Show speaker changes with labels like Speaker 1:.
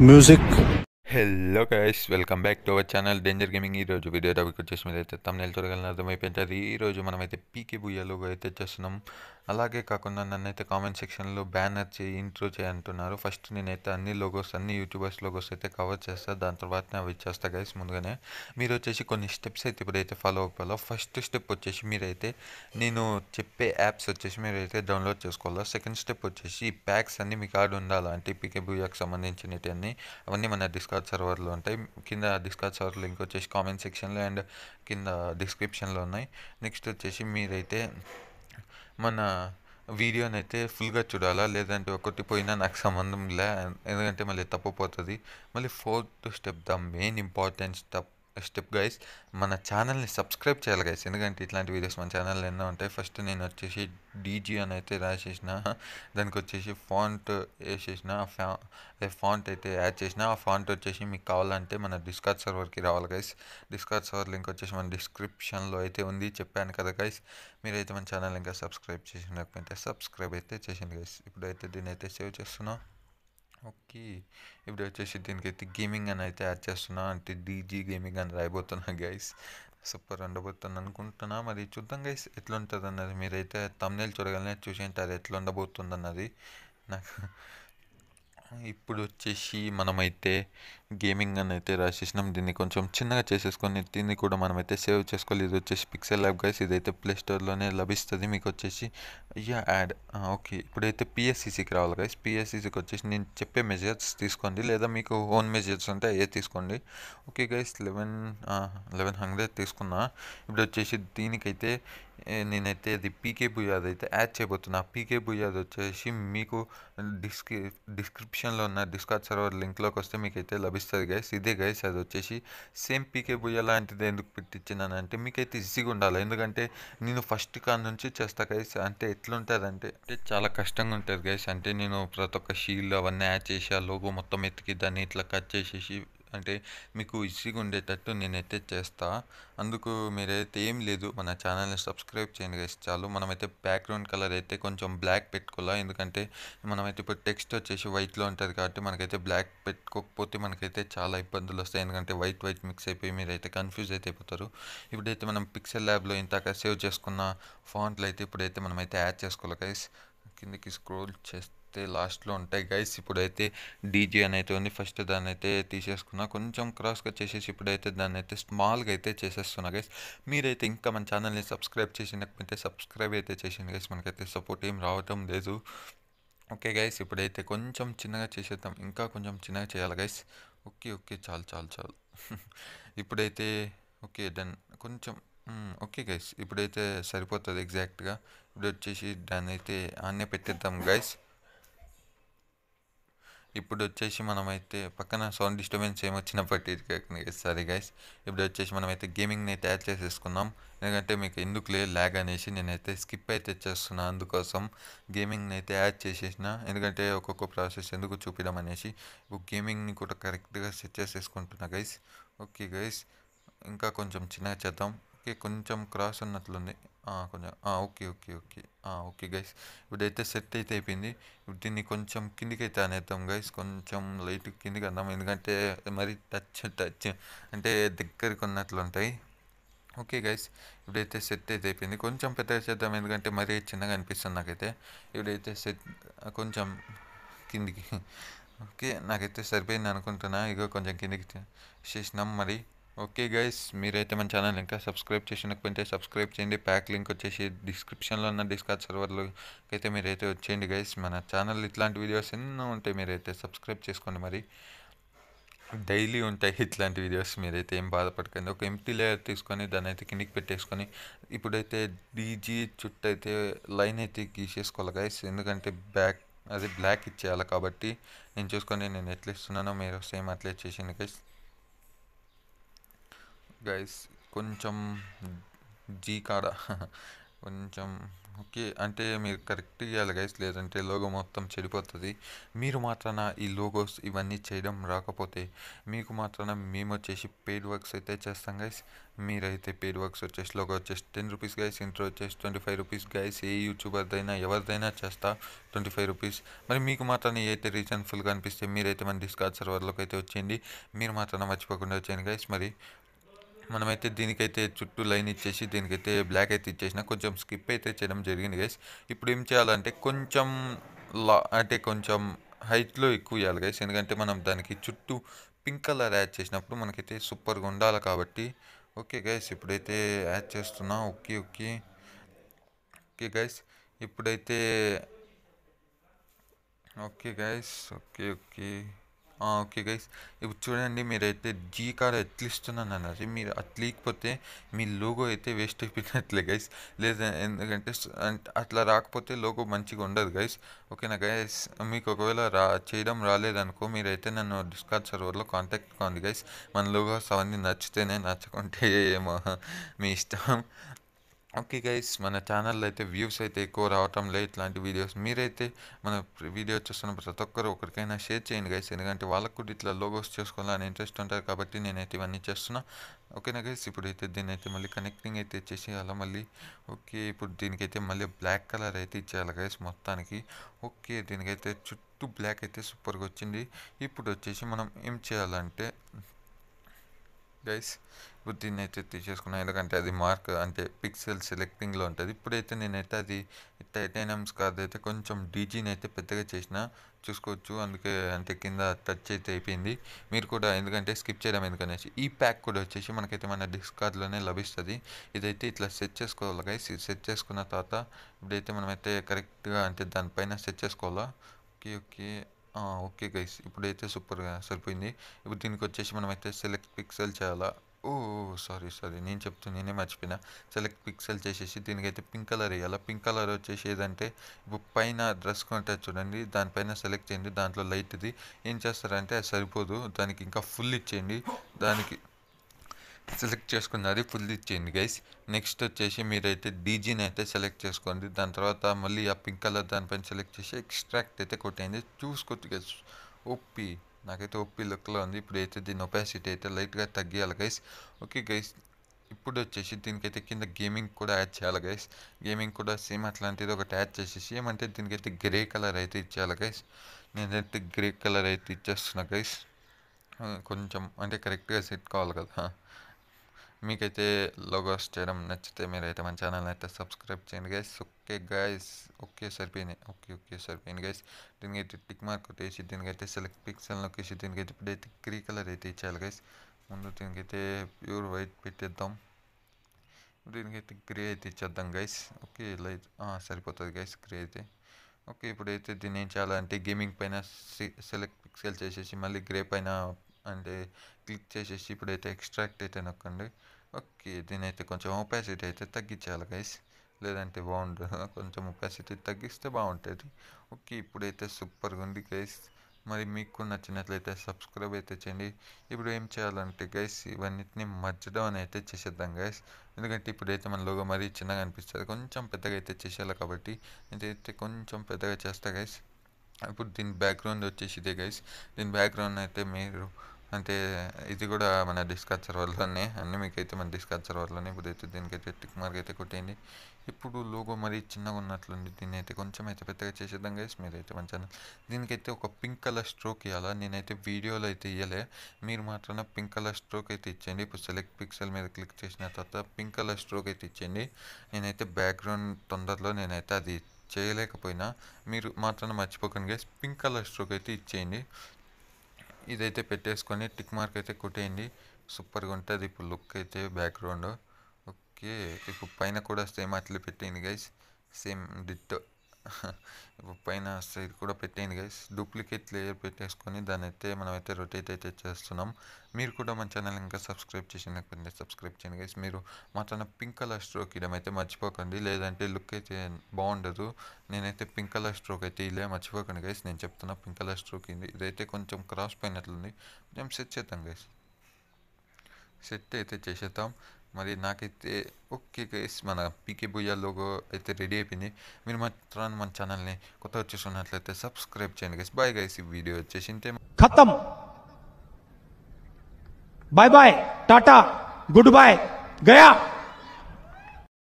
Speaker 1: music
Speaker 2: hello guys welcome back to our channel danger gaming. ఈ రోజు video topic వచ్చేసి మీరు అయితే తమ్నేల్ చూడగలను అర్థమైపోయింది ఈరోజు మనమైతే మనం అయితే పీకే బుయ్యా అయితే చేస్తున్నాం అలాగే కాకుండా నన్ను అయితే కామెంట్ సెక్షన్లో బ్యానర్ చేయి ఇంట్రో చేయి అంటున్నారు. ఫస్ట్ నేనైతే అన్ని లోగోస్ అన్ని యూట్యూబర్స్ లోగోస్ అయితే కవర్ చేస్తాను దాని తర్వాత అవి చేస్తా గైస్ ముందుగానే. మీరు వచ్చేసి కొన్ని స్టెప్స్ అయితే ఇప్పుడైతే ఫాలో అవ్వాలో. ఫస్ట్ స్టెప్ వచ్చేసి మీరైతే నేను చెప్పే యాప్స్ వచ్చేసి మీరైతే డౌన్లోడ్ చేసుకోవాలా. సెకండ్ స్టెప్ వచ్చేసి ఈ ప్యాక్స్ అన్ని మీ కార్డు ఉండాలా అంటే పీకే బుయాకి సంబంధించినవి అన్ని అవన్నీ మన డిస్కార్డ్ సర్వర్లో ఉంటాయి. కింద డిస్కార్డ్ సర్వర్ లింక్ వచ్చేసి కామెంట్ సెక్షన్లో అండ్ కింద డిస్క్రిప్షన్లో ఉన్నాయి. నెక్స్ట్ వచ్చేసి మీరైతే మన వీడియోని అయితే ఫుల్గా చూడాలా? లేదంటే ఒకటి పోయినా నాకు సంబంధం లే ఎందుకంటే మళ్ళీ తప్పిపోతుంది మళ్ళీ fourth step the main important step step guys మన ఛానల్ని సబ్స్క్రైబ్ చేయాలి గైస్ ఎందుకంటే ఇట్లాంటి వీడియోస్ మన ఛానల్ ఎన్నో ఉంటాయి. ఫస్ట్ నేను వచ్చేసి డీజీ అని అయితే రాసేసిన. దానికి వచ్చేసి ఫాంట్ వేసేసిన. ఫాంట్ అయితే యాడ్ చేసిన. ఆ ఫాంట్ వచ్చేసి మీకు కావాలంటే మన డిస్కార్డ్ సర్వర్కి రావాలి గైస్ డిస్కార్డ్ సర్వర్ లింక్ వచ్చేసి మన డిస్క్రిప్షన్లో అయితే ఉంది. చెప్పాను కదా గైస్ మీరైతే మన ఛానల్ ఇంకా సబ్స్క్రైబ్ చేసినకపోతే సబ్స్క్రైబ్ అయితే చేసింది గైస్ ఇప్పుడైతే దీన్ని అయితే సేవ్ చేస్తున్నాం. ఓకే. ఇప్పుడు వచ్చేసి దీనికైతే గేమింగ్ అని అయితే యాడ్ చేస్తున్నా. అంటే డీజీ గేమింగ్ అని రాయబోతున్నా గైస్ సూపర్ ఉండబోతుంది అనుకుంటున్నా. మరి చూద్దాం గైస్ ఎట్లా ఉంటుంది అన్నది మీరైతే తమ్నేలు చూడగలనే చూసేంటే అది ఎట్లా ఉండబోతుంది అన్నది నాకు ఇప్పుడు వచ్చేసి మనమైతే గేమింగ్ అని అయితే రాసేసినాం. దీన్ని కొంచెం చిన్నగా చేసేసుకొని దీన్ని కూడా మనమైతే సేవ్ చేసుకోవాలి. ఇది వచ్చేసి పిక్సెల్ యాప్ గైస్ ఇదైతే ప్లే స్టోర్లోనే లభిస్తుంది మీకు వచ్చేసి యా యాడ్ ఓకే ఇప్పుడైతే పిఎస్సిసికి రావాలి గైస్ పిఎస్సిసికి వచ్చేసి నేను చెప్పే మెజర్స్ తీసుకోండి. లేదా మీకు ఓన్ మెజర్స్ ఉంటే అయ్యే తీసుకోండి. Okay guys eleven eleven hundred తీసుకున్నా. ఇప్పుడు వచ్చేసి దీనికైతే నేనైతే అది పీకే బుయాద్ అయితే యాడ్ చేయబోతున్నా. పీకే బుయాద్ వచ్చేసి మీకు డిస్క్రి డిస్క్రిప్షన్లో ఉన్న డిస్కార్డ్ సర్వర్ లింక్లోకి వస్తే మీకు అయితే లభిస్తుంది గైస్ ఇదే గైస్ అది వచ్చేసి సేమ్ పీకే బుయ్య లాంటిది ఎందుకు పెట్టించినానంటే మీకైతే ఈజీగా ఉండాలి. ఎందుకంటే నేను ఫస్ట్ కాడ నుంచి చేస్తా గైస్ అంటే ఎట్లుంటుంది అంటే అంటే చాలా కష్టంగా ఉంటుంది గైస్ అంటే నేను ప్రతి ఒక్క షీల్డ్ అవన్నీ యాడ్ చేసి ఆ లోగో మొత్తం ఎత్తికి దాన్ని ఇట్లా కట్ చేసేసి అంటే మీకు ఈజీగా ఉండేటట్టు నేనైతే చేస్తా. అందుకు మీరైతే ఏం లేదు మన ఛానల్ని సబ్స్క్రైబ్ చేయండి గైస్ చాలు. మనమైతే బ్యాక్గ్రౌండ్ కలర్ అయితే కొంచెం బ్లాక్ పెట్టుకోవాలా? ఎందుకంటే మనమైతే ఇప్పుడు టెక్స్ట్ వచ్చేసి వైట్లో ఉంటుంది కాబట్టి మనకైతే బ్లాక్ పెట్టుకోకపోతే మనకైతే చాలా ఇబ్బందులు వస్తాయి. ఎందుకంటే వైట్ వైట్ మిక్స్ అయిపోయి మీరైతే కన్ఫ్యూజ్ అయితే అయిపోతారు. ఇప్పుడైతే మనం పిక్సెల్ ల్యాబ్లో ఇంతాక సేవ్ చేసుకున్న ఫాంట్లు అయితే ఇప్పుడైతే మనమైతే యాడ్ చేసుకోవాలి గైస్ కిందకి స్క్రోల్ చేస్తే అయితే లాస్ట్లో ఉంటాయి గైస్. ఇప్పుడైతే డీజే అని అయితే ఉంది. ఫస్ట్ దాన్ని అయితే తీసేసుకున్నా. కొంచెం క్రాస్గా చేసేసి ఇప్పుడైతే దాన్ని అయితే స్మాల్గా అయితే చేసేస్తున్నా గైస్. మీరైతే ఇంకా మన ఛానల్ని సబ్స్క్రైబ్ చేసినకపోతే సబ్స్క్రైబ్ అయితే చేసింది గైస్. మనకైతే సపోర్ట్ ఏం రావటం లేదు. ఓకే గైస్ ఇప్పుడైతే కొంచెం చిన్నగా చేసేద్దాం. ఇంకా కొంచెం చిన్నగా చేయాలి గైస్. Okay okay. చాలు చాలు చాలు. ఇప్పుడైతే ఓకే డన్. కొంచెం ఓకే గైస్. ఇప్పుడైతే సరిపోతుంది ఎగ్జాక్ట్గా. ఇప్పుడు వచ్చేసి దాన్ని అయితే ఆన్నే పెట్టేద్దాం గైస్. ఇప్పుడు వచ్చేసి మనమైతే పక్కన సౌండ్ డిస్టర్బెన్స్ ఏమొచ్చినప్పటి సరే గైస్ ఇప్పుడు వచ్చేసి మనమైతే గేమింగ్ని అయితే యాడ్ చేసేసుకున్నాం ఎందుకంటే మీకు ఎందుకు లే ల్యాగ్ అనేసి నేనైతే స్కిప్ అయితే చేస్తున్నా అందుకోసం గేమింగ్ని అయితే యాడ్ చేసేసిన. ఎందుకంటే ఒక్కొక్క ప్రాసెస్ ఎందుకు చూపించడం అనేసి ఇప్పుడు గేమింగ్ని కూడా కరెక్ట్గా సెట్ చేసేసుకుంటున్నా గైస్ ఓకే గైస్ ఇంకా కొంచెం చిన్నగా చేద్దాం. ఓకే కొంచెం క్రాస్ ఉన్నట్లుంది. కొంచెం okay okay okay. Okay guys ఇప్పుడైతే సెట్ అయితే అయిపోయింది. ఇప్పుడు దీన్ని కొంచెం కిందికి అయితే అనేద్దాం గైస్ కొంచెం లైట్ కిందికి అందాం. ఎందుకంటే మరి టచ్ టచ్ అంటే దగ్గరికి ఉన్నట్లు ఉంటాయి. ఓకే గైస్ ఇప్పుడైతే సెట్ అయితే అయిపోయింది. కొంచెం పెద్దగా చేద్దాం. ఎందుకంటే మరీ చిన్నగా అనిపిస్తుంది నాకైతే. ఇప్పుడైతే సెట్ కొంచెం కిందికి. ఓకే నాకైతే సరిపోయింది అనుకుంటున్నా. ఇక కొంచెం కిందికి చేసినాం మరి. ఓకే గైస్ మీరైతే మన ఛానల్ ఇంకా సబ్స్క్రైబ్ చేసినకపోతే సబ్స్క్రైబ్ చేయండి. ప్యాక్ లింక్ వచ్చేసి డిస్క్రిప్షన్లో ఉన్న డిస్కార్డ్ సర్వర్లోకి అయితే మీరైతే వచ్చేయండి గైస్ మన ఛానల్ ఇట్లాంటి వీడియోస్ ఎన్నో ఉంటాయి మీరైతే సబ్స్క్రైబ్ చేసుకోండి మరి. డైలీ ఉంటాయి ఇట్లాంటి వీడియోస్ మీరైతే ఏం బాధపడకండి. ఒక ఎంటీ లేయర్ తీసుకొని దాన్ని అయితే కిందికి పెట్టేసుకొని ఇప్పుడైతే డీజీ చుట్టూ అయితే లైన్ అయితే గీసేసుకోవాలి గైస్ ఎందుకంటే బ్యాక్ అది బ్లాక్ ఇచ్చేయాలి కాబట్టి నేను చూసుకొని నేను ఎట్లా ఇస్తున్నానో మీరు సేమ్ అట్లా చేసింది గైస్ గైస్ కొంచెం జీ కాడ? కొంచెం ఓకే. అంటే మీరు కరెక్ట్ ఇవ్వాలి గైస్ లేదంటే లోగో మొత్తం చెడిపోతుంది. మీరు మాత్రాన ఈ లోగోస్ ఇవన్నీ చేయడం రాకపోతే మీకు మాత్రాన మేము వచ్చేసి పెయిడ్ వర్క్స్ అయితే చేస్తాం గైస్ మీరైతే పెయిడ్ వర్క్స్ వచ్చేసి లోగో వచ్చేసి టెన్ రూపీస్ గైస్ ఇంట్రో వచ్చేసి ట్వంటీ ఫైవ్ రూపీస్ గైస్ ఏ యూట్యూబర్దైనా ఎవరిదైనా చేస్తా ట్వంటీ ఫైవ్ రూపీస్ మరి మీకు మాత్రం అయితే రీజన్ఫుల్గా అనిపిస్తే మీరైతే మన డిస్కార్డ్ సర్వర్లోకి అయితే వచ్చేయండి. మీరు మాత్రాన మర్చిపోకుండా వచ్చేయండి గైస్ మరి మనమైతే దీనికైతే చుట్టూ లైన్ ఇచ్చేసి దీనికైతే బ్లాక్ అయితే ఇచ్చేసిన కొంచెం స్కిప్ అయితే చేయడం జరిగింది గైస్ ఇప్పుడు ఏం చేయాలంటే కొంచెం లా అంటే కొంచెం హైట్లో ఎక్కువ ఇవ్వాలి గైస్ ఎందుకంటే మనం దానికి చుట్టూ పింక్ కలర్ యాడ్ చేసినప్పుడు మనకైతే సూపర్గా ఉండాలి కాబట్టి. ఓకే గైస్ ఇప్పుడైతే యాడ్ చేస్తున్నా. ఓకే ఓకే ఓకే గైస్ ఇప్పుడైతే okay guys okay okay okay guys. ఇప్పుడు చూడండి మీరైతే జీ కార్ ఎట్లా ఇస్తున్నాను అన్నది. మీరు అట్లా లేకపోతే మీ లోగో అయితే వేస్ట్ అయిపోయినట్లే గైస్. లేదా ఎందుకంటే అట్లా రాకపోతే లోగో మంచిగా ఉండదు గైస్. ఓకేనా గైస్? మీకు ఒకవేళ రా చేయడం రాలేదనుకో మీరైతే నన్ను డిస్కార్డ్ సర్వర్లో కాంటాక్ట్ కాండి గైస్. మన లోగోస్ అవన్నీ నచ్చితేనే నచ్చకుంటే ఏమో మీ ఇష్టం. ఓకే గైస్ మన ఛానల్లో అయితే వ్యూస్ అయితే ఎక్కువ రావటం లేదు. ఇట్లాంటి వీడియోస్ మీరైతే మన వీడియో చూస్తున్న ప్రతి ఒక్కరు ఒకరికైనా షేర్ చేయండి గైస్ ఎందుకంటే వాళ్ళకు కూడా ఇట్లా లోగోస్ చేసుకోవాలని ఇంట్రెస్ట్ ఉంటారు కాబట్టి నేనైతే ఇవన్నీ చేస్తున్నా. ఓకేనా గైస్ ఇప్పుడైతే దీన్ని అయితే మళ్ళీ కనెక్టింగ్ అయితే ఇచ్చేసి అలా మళ్ళీ? ఓకే ఇప్పుడు దీనికైతే మళ్ళీ బ్లాక్ కలర్ అయితే ఇచ్చేయాలి గైస్ మొత్తానికి? ఓకే దీనికైతే చుట్టూ బ్లాక్ అయితే సూపర్గా వచ్చింది. ఇప్పుడు వచ్చేసి మనం ఏం చేయాలంటే గైస్ ఇప్పుడు దీన్ని అయితే తీసేసుకున్నాను ఎందుకంటే అది మార్క్ అంటే పిక్సెల్ సెలెక్టింగ్లో ఉంటుంది. ఇప్పుడైతే నేనైతే అది టైటానియమ్స్ కార్డ్ అయితే కొంచెం డీజీని అయితే పెద్దగా చేసిన చూసుకోవచ్చు. అందుకే అంటే కింద టచ్ అయితే అయిపోయింది. మీరు కూడా ఎందుకంటే స్కిప్ చేయడం ఎందుకనేసి ఈ ప్యాక్ కూడా వచ్చేసి మనకైతే మన డిస్కార్డ్లోనే లభిస్తుంది. ఇదైతే ఇట్లా సెట్ చేసుకోవాలి గైస్ సెట్ చేసుకున్న తర్వాత ఇప్పుడైతే మనమైతే కరెక్ట్గా అంటే దానిపైన సెట్ చేసుకోవాలా? Okay okay okay guys. ఇప్పుడైతే సూపర్గా సరిపోయింది. ఇప్పుడు దీనికి వచ్చేసి మనమైతే సెలెక్ట్ పిక్సెల్ చేయాలా? Oh sorry sorry. నేను చెప్తూ నేనే మర్చిపోయినా. సెలెక్ట్ పిక్సెల్ చేసేసి దీనికైతే పింక్ కలర్ వేయాలి? పింక్ కలర్ వచ్చేసి ఏదంటే ఇప్పుడు పైన డ్రెస్ కొంటే చూడండి. దానిపైన సెలెక్ట్ చేయండి. దాంట్లో లైట్ది. ఏం చేస్తారంటే అది సరిపోదు. దానికి ఇంకా ఫుల్ ఇచ్చేయండి. దానికి సెలెక్ట్ చేసుకున్నది ఫుల్ ఇచ్చేయండి గైస్ నెక్స్ట్ వచ్చేసి మీరైతే డీజీని అయితే సెలెక్ట్ చేసుకోండి. దాని తర్వాత మళ్ళీ ఆ పింక్ కలర్ దానిపైన సెలెక్ట్ చేసి ఎక్స్ట్రాక్ట్ అయితే కొట్టేయండి. చూసుకోవచ్చు గైస్ ఓపీ నాకైతే ఓపీ లుక్లో ఉంది. ఇప్పుడు అయితే దీని ఒపాసిటీ అయితే లైట్గా తగ్గియాలి గైస్ ఓకే గైస్ ఇప్పుడు వచ్చేసి దీనికైతే కింద గేమింగ్ కూడా యాడ్ చేయాలి గైస్ గేమింగ్ కూడా సేమ్ అట్లాంటిది ఒకటి యాడ్ చేసేసి ఏమంటే దీనికైతే గ్రే కలర్ అయితే ఇచ్చేయాలి గైస్ నేనైతే గ్రే కలర్ అయితే ఇచ్చేస్తున్నా గైస్ కొంచెం అంటే కరెక్ట్గా సెట్ కావాలి కదా. మీకైతే లోగోస్ చేయడం నచ్చితే మీరైతే మన ఛానల్ అయితే సబ్స్క్రైబ్ చేయండి గైస్ ఓకే గైస్ ఓకే సరిపోయినాయి ఓకే ఓకే సరిపోయింది గైస్ దీనికైతే టిక్ మార్క్ కొట్టేసి దీనికైతే సెలెక్ట్ పిక్సెల్ నొక్కేసి దీనికైతే ఇప్పుడైతే గ్రీ కలర్ అయితే ఇచ్చేయాలి గైస్ ముందు దీనికైతే ప్యూర్ వైట్ పెట్టేద్దాం. దీనికైతే గ్రే అయితే ఇచ్చేద్దాం గైస్ ఓకే లైట్ సరిపోతుంది గైస్ గ్రే అయితే. ఓకే ఇప్పుడైతే దీన్ని ఏం చేయాలంటే గేమింగ్ పైన సెలెక్ట్ పిక్సెల్ చేసేసి మళ్ళీ గ్రే పైన అంటే క్లిక్ చేసేసి ఇప్పుడైతే ఎక్స్ట్రాక్ట్ అయితే నొక్కండి. ఓకే దీని అయితే కొంచెం ఒపాసిటీ అయితే తగ్గించాలి గైస్. లేదంటే బాగుండదు కొంచెం ఒపాసిటీ తగ్గిస్తే బాగుంటుంది. ఓకే ఇప్పుడైతే సూపర్గా ఉంది గైస్. మరి మీకు నచ్చినట్లయితే సబ్స్క్రైబ్ అయితే చేయండి. ఇప్పుడు ఏం చేయాలంటే గైస్ ఇవన్నిటిని మర్చడం అయితే చేసేద్దాం గైస్. ఎందుకంటే ఇప్పుడైతే మన లోగో మరీ చిన్నగా అనిపిస్తుంది. కొంచెం పెద్దగా అయితే చేసేయాలి కాబట్టి నేనైతే కొంచెం పెద్దగా చేస్తా గైస్. ఇప్పుడు దీని బ్యాక్గ్రౌండ్ వచ్చేసి ఇదే గైస్. దీని బ్యాక్గ్రౌండ్ అయితే మీరు అంటే ఇది కూడా మన డిస్కార్డ్ సర్వర్లోనే అన్నీ మీకైతే మన డిస్కార్డ్ సర్వర్లోనే ఇప్పుడైతే దీనికైతే టిక్ మార్క్ అయితే కొట్టేయండి. ఇప్పుడు లోగో మరీ చిన్నగా ఉన్నట్లుంది దీన్ని అయితే కొంచెం అయితే పెద్దగా చేసేద్దాం గైస్ మీరైతే మన ఛానల్ దీనికైతే ఒక పింక్ కలర్ స్ట్రోక్ ఇవ్వాలా నేనైతే వీడియోలో అయితే ఇవ్వలే మీరు మాత్రమే పింక్ కలర్ స్ట్రోక్ అయితే ఇచ్చేయండి. ఇప్పుడు సెలెక్ట్ పిక్సెల్ మీద క్లిక్ చేసిన తర్వాత పింక్ కలర్ స్ట్రోక్ అయితే ఇచ్చేయండి. నేనైతే బ్యాక్గ్రౌండ్ తొందరలో నేనైతే అది చేయలేకపోయినా మీరు మాత్రం మర్చిపోకండి గైస్ పింక్ కలర్ స్ట్రోక్ అయితే ఇచ్చేయండి. ఇదైతే పెట్టేసుకొని టిక్ మార్క్ అయితే కొట్టేయండి. సూపర్గా ఉంటుంది. ఇప్పుడు లుక్ అయితే బ్యాక్గ్రౌండ్. ఓకే. ఇప్పుడు పైన కూడా సేమ్ అట్లే పెట్టేయండి గైస్ సేమ్ డిట్. పైన సైడ్ కూడా పెట్టేయండి గైస్ డూప్లికేట్ లేయర్ పెట్టేసుకొని దాన్ని అయితే మనం అయితే రొటేట్ అయితే చేస్తున్నాం. మీరు కూడా మన ఛానల్ ఇంకా సబ్స్క్రైబ్ చేసినట్లయితే సబ్స్క్రైబ్ చేయండి గైస్ మీరు మాత్రం పింక్ కలర్ స్ట్రోక్ ఇవ్వడం అయితే మర్చిపోకండి. లేదంటే లుక్ అయితే బాగుండదు. నేనైతే పింక్ కలర్ స్ట్రోక్ అయితే ఇలా మర్చిపోకండి గైస్ నేను చెప్తున్నా పింక్ కలర్ స్ట్రోక్ ఇది. ఇదైతే కొంచెం క్రాస్ పోయినట్లుంది కొంచెం సెట్ చేద్దాం గైస్ సెట్ అయితే చేసేద్దాం. मैं ना कहते ओके गैस मैं पीके बुजा लोग अच्छे रेडी अभी मेरे मैं मन ानल वे सब्सक्रैब बाय गैस वीडियो
Speaker 1: खत्म bye bye tata good bye गया